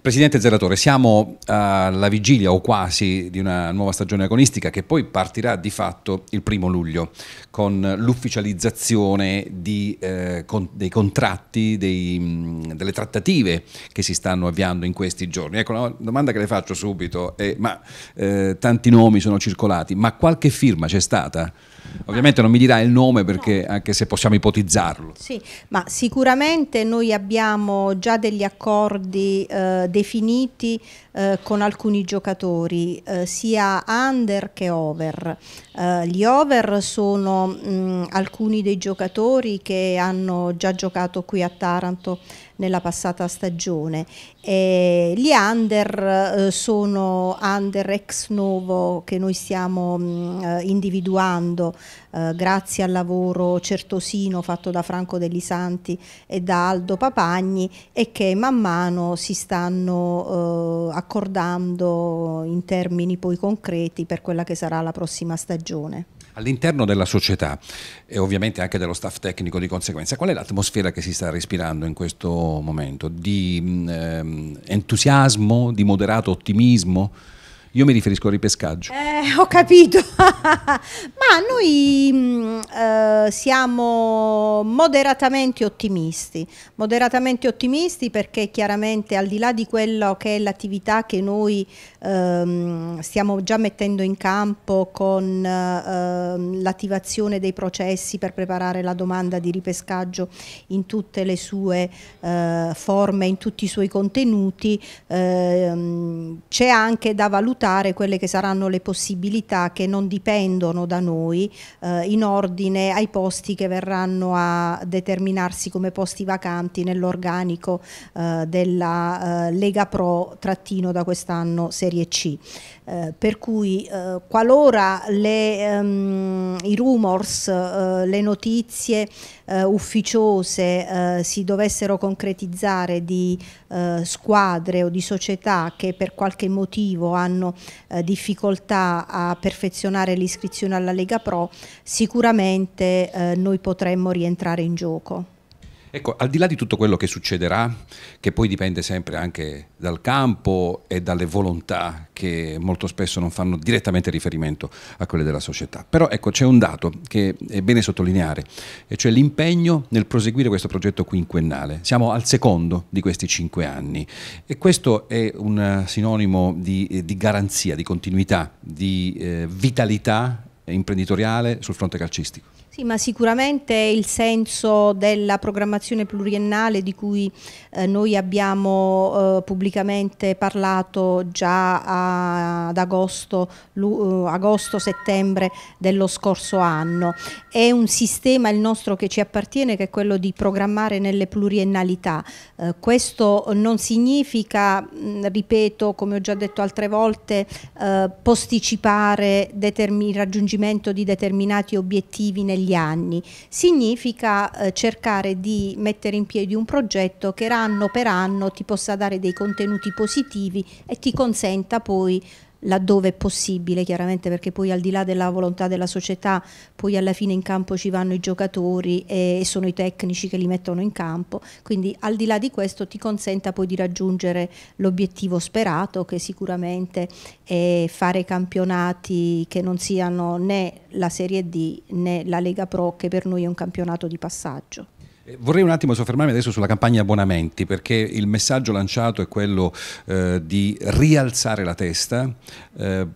Presidente Zeratore, siamo alla vigilia o quasi di una nuova stagione agonistica che poi partirà di fatto il primo luglio con l'ufficializzazione di, eh, con, dei contratti, dei, mh, delle trattative che si stanno avviando in questi giorni. Ecco, una domanda che le faccio subito è, ma eh, tanti nomi sono circolati, ma qualche firma c'è stata? Ovviamente non mi dirà il nome perché anche se possiamo ipotizzarlo. Sì, ma sicuramente noi abbiamo già degli accordi eh, definiti eh, con alcuni giocatori, eh, sia under che over. Eh, gli over sono mh, alcuni dei giocatori che hanno già giocato qui a Taranto nella passata stagione. E gli under eh, sono under ex novo che noi stiamo mh, eh, individuando eh, grazie al lavoro certosino fatto da Franco Degli Santi e da Aldo Papagni e che man mano si stanno eh, accordando in termini poi concreti per quella che sarà la prossima stagione. All'interno della società e ovviamente anche dello staff tecnico di conseguenza, qual è l'atmosfera che si sta respirando in questo momento? Di mm, ehm, entusiasmo, di moderato ottimismo? Io mi riferisco al ripescaggio. Eh, ho capito, ma noi mm, eh, siamo moderatamente ottimisti, moderatamente ottimisti perché chiaramente al di là di quello che è l'attività che noi ehm, stiamo già mettendo in campo con ehm, l'attivazione dei processi per preparare la domanda di ripescaggio in tutte le sue eh, forme, in tutti i suoi contenuti, ehm, c'è anche da valutare valutare quelle che saranno le possibilità che non dipendono da noi eh, in ordine ai posti che verranno a determinarsi come posti vacanti nell'organico eh, della eh, Lega Pro trattino da quest'anno Serie C. Eh, per cui eh, qualora le, um, i rumors, uh, le notizie uh, ufficiose uh, si dovessero concretizzare di squadre o di società che per qualche motivo hanno difficoltà a perfezionare l'iscrizione alla Lega Pro, sicuramente noi potremmo rientrare in gioco. Ecco, al di là di tutto quello che succederà, che poi dipende sempre anche dal campo e dalle volontà che molto spesso non fanno direttamente riferimento a quelle della società, però ecco c'è un dato che è bene sottolineare, e cioè l'impegno nel proseguire questo progetto quinquennale. Siamo al secondo di questi cinque anni e questo è un sinonimo di, di garanzia, di continuità, di eh, vitalità imprenditoriale sul fronte calcistico. Sì, ma sicuramente il senso della programmazione pluriennale di cui eh, noi abbiamo eh, pubblicamente parlato già a, ad agosto, uh, agosto-settembre dello scorso anno. È un sistema il nostro che ci appartiene che è quello di programmare nelle pluriennalità. Eh, questo non significa, mh, ripeto, come ho già detto altre volte, eh, posticipare il raggiungimento di determinati obiettivi negli negli anni, significa eh, cercare di mettere in piedi un progetto che anno per anno ti possa dare dei contenuti positivi e ti consenta poi laddove è possibile, chiaramente perché poi al di là della volontà della società, poi alla fine in campo ci vanno i giocatori e sono i tecnici che li mettono in campo, quindi al di là di questo ti consenta poi di raggiungere l'obiettivo sperato che sicuramente è fare campionati che non siano né la Serie D né la Lega Pro che per noi è un campionato di passaggio. Eh, vorrei un attimo soffermarmi adesso sulla campagna abbonamenti perché il messaggio lanciato è quello eh, di rialzare la testa. Eh,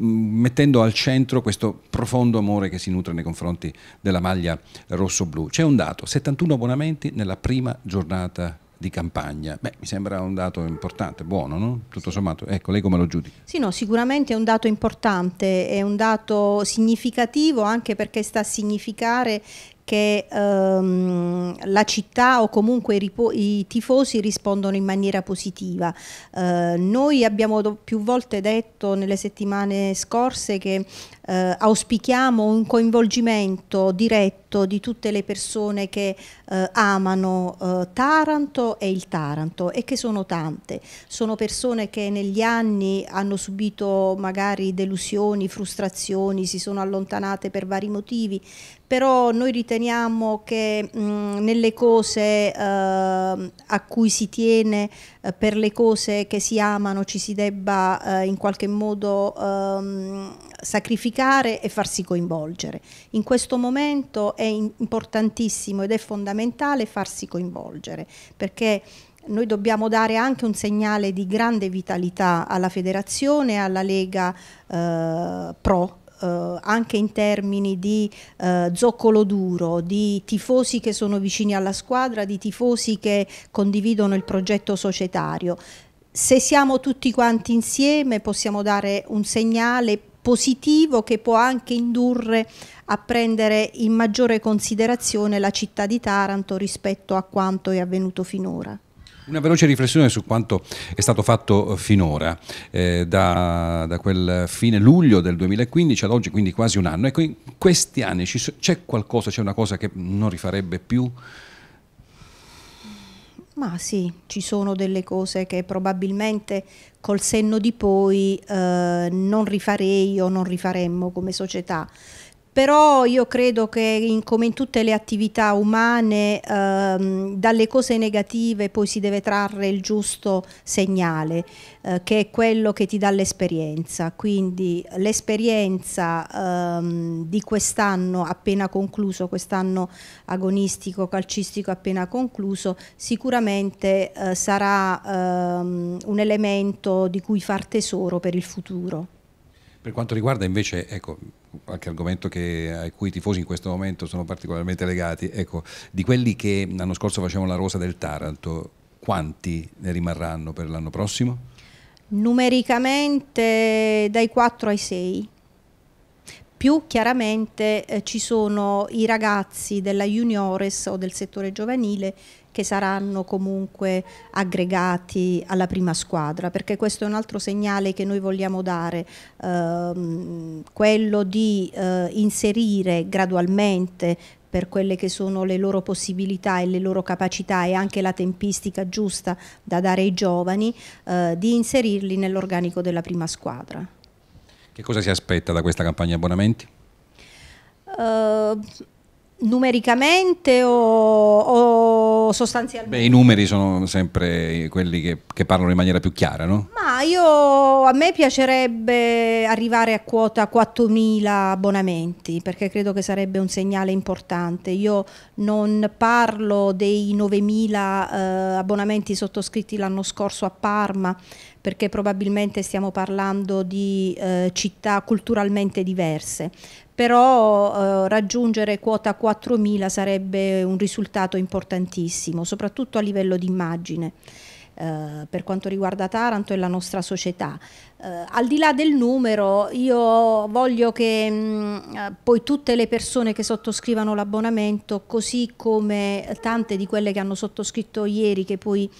mettendo al centro questo profondo amore che si nutre nei confronti della maglia rosso-blu. C'è un dato, 71 abbonamenti nella prima giornata di campagna. Beh, mi sembra un dato importante, buono, no? Tutto sommato. Ecco, lei come lo giudica? Sì, no, sicuramente è un dato importante, è un dato significativo anche perché sta a significare che ehm, la città o comunque i, i, tifosi rispondono in maniera positiva. Eh, noi abbiamo più volte detto nelle settimane scorse che eh, auspichiamo un coinvolgimento diretto di tutte le persone che eh, amano eh, Taranto e il Taranto e che sono tante. Sono persone che negli anni hanno subito magari delusioni, frustrazioni, si sono allontanate per vari motivi, però noi riteniamo che mh, nelle cose eh, a cui si tiene, eh, per le cose che si amano, ci si debba eh, in qualche modo ehm, sacrificare e farsi coinvolgere. In questo momento è importantissimo ed è fondamentale farsi coinvolgere perché noi dobbiamo dare anche un segnale di grande vitalità alla federazione e alla Lega eh, Pro eh, anche in termini di eh, zoccolo duro, di tifosi che sono vicini alla squadra, di tifosi che condividono il progetto societario. Se siamo tutti quanti insieme possiamo dare un segnale positivo che può anche indurre a prendere in maggiore considerazione la città di Taranto rispetto a quanto è avvenuto finora. Una veloce riflessione su quanto è stato fatto finora, eh, da, da, quel fine luglio del 2015 ad oggi, quindi quasi un anno. Ecco, in questi anni c'è qualcosa, c'è una cosa che non rifarebbe più? Ma sì, ci sono delle cose che probabilmente col senno di poi eh, non rifarei o non rifaremmo come società però io credo che in, come in tutte le attività umane ehm, dalle cose negative poi si deve trarre il giusto segnale eh, che è quello che ti dà l'esperienza. Quindi l'esperienza ehm, di quest'anno appena concluso quest'anno agonistico calcistico appena concluso sicuramente eh, sarà ehm, un elemento di cui far tesoro per il futuro per quanto riguarda invece ecco, qualche argomento che, a cui i tifosi in questo momento sono particolarmente legati, ecco, di quelli che l'anno scorso facevano la rosa del Taranto, quanti ne rimarranno per l'anno prossimo? Numericamente dai 4 ai 6 più chiaramente eh, ci sono i ragazzi della juniores o del settore giovanile che saranno comunque aggregati alla prima squadra, perché questo è un altro segnale che noi vogliamo dare, ehm, quello di eh, inserire gradualmente per quelle che sono le loro possibilità e le loro capacità e anche la tempistica giusta da dare ai giovani, eh, di inserirli nell'organico della prima squadra. Che cosa si aspetta da questa campagna abbonamenti? Uh, numericamente o, o, sostanzialmente? Beh, i numeri sono sempre quelli che, che, parlano in maniera più chiara, no? Ma io, a me piacerebbe arrivare a quota 4.000 abbonamenti perché credo che sarebbe un segnale importante. Io non parlo dei 9.000 eh, abbonamenti sottoscritti l'anno scorso a Parma perché probabilmente stiamo parlando di eh, città culturalmente diverse, però eh, raggiungere quota 4.000 sarebbe un risultato importantissimo, soprattutto a livello di immagine. Eh, per quanto riguarda Taranto e la nostra società. Eh, al di là del numero, io voglio che mh, mm, eh, poi tutte le persone che sottoscrivano l'abbonamento, così come tante di quelle che hanno sottoscritto ieri, che poi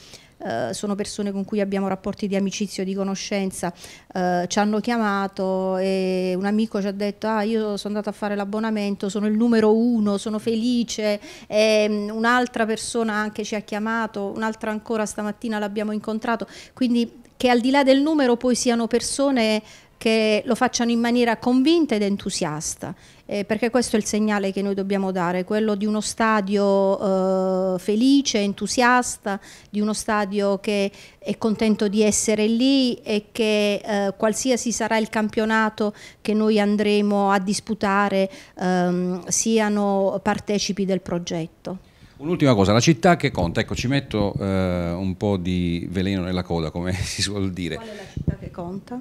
eh, sono persone con cui abbiamo rapporti di amicizia o di conoscenza, eh, ci hanno chiamato e un amico ci ha detto ah io sono andato a fare l'abbonamento, sono il numero uno, sono felice, mm, un'altra persona anche ci ha chiamato, un'altra ancora stamattina l'abbiamo incontrato, quindi che al di là del numero poi siano persone che lo facciano in maniera convinta ed entusiasta, eh, perché questo è il segnale che noi dobbiamo dare, quello di uno stadio eh, felice, entusiasta, di uno stadio che è contento di essere lì e che eh, qualsiasi sarà il campionato che noi andremo a disputare ehm, siano partecipi del progetto. Un'ultima cosa, la città che conta, ecco ci metto eh, un po' di veleno nella coda come si suol dire. Qual è la città che conta?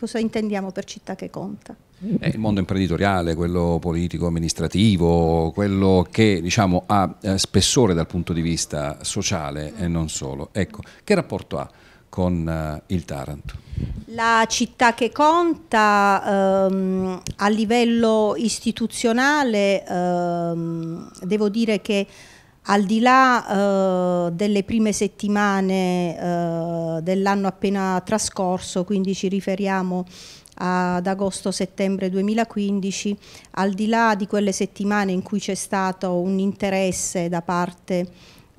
Cosa intendiamo per città che conta? È il mondo imprenditoriale, quello politico, amministrativo, quello che diciamo, ha eh, spessore dal punto di vista sociale e non solo. Ecco, che rapporto ha con uh, il Taranto? La città che conta ehm, a livello istituzionale, ehm, devo dire che al di là eh, delle prime settimane eh, dell'anno appena trascorso, quindi ci riferiamo ad agosto-settembre 2015, al di là di quelle settimane in cui c'è stato un interesse da parte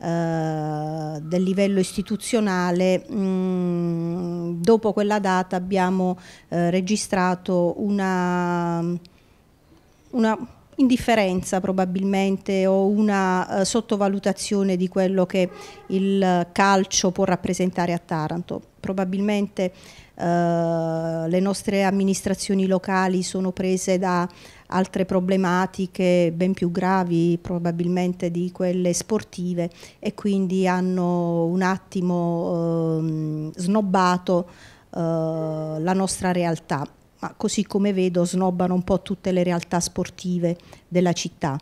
eh, del livello istituzionale, mm, dopo quella data abbiamo eh, registrato una, una indifferenza probabilmente o una uh, sottovalutazione di quello che il calcio può rappresentare a Taranto. Probabilmente uh, le nostre amministrazioni locali sono prese da altre problematiche ben più gravi probabilmente di quelle sportive e quindi hanno un attimo uh, snobbato la nostra realtà ma così come vedo snobbano un po' tutte le realtà sportive della città.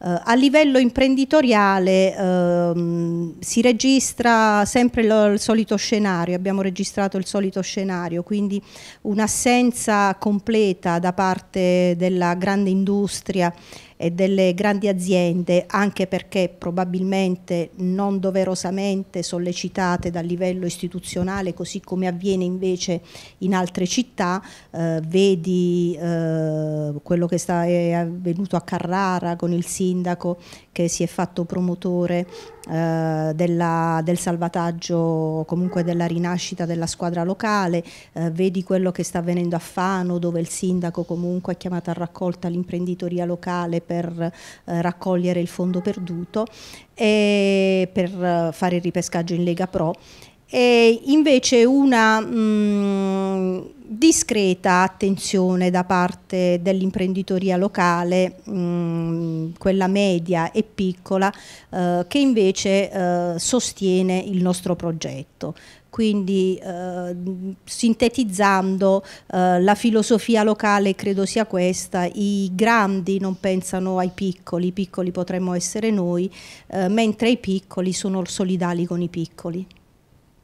Uh, a livello imprenditoriale uh, si registra sempre lo, il solito scenario, abbiamo registrato il solito scenario, quindi un'assenza completa da parte della grande industria e delle grandi aziende, anche perché probabilmente non doverosamente sollecitate dal livello istituzionale, così come avviene invece in altre città, eh, vedi eh, quello che sta, è avvenuto a Carrara con il sindaco che si è fatto promotore eh, della, del salvataggio, comunque della rinascita della squadra locale, eh, vedi quello che sta avvenendo a Fano dove il sindaco comunque ha chiamato a raccolta l'imprenditoria locale per eh, raccogliere il fondo perduto e per eh, fare il ripescaggio in Lega Pro e invece una mh, mm, discreta attenzione da parte dell'imprenditoria locale, mh, mm, quella media e piccola, eh, che invece eh, sostiene il nostro progetto. Quindi eh, sintetizzando eh, la filosofia locale credo sia questa, i grandi non pensano ai piccoli, i piccoli potremmo essere noi, eh, mentre i piccoli sono solidali con i piccoli.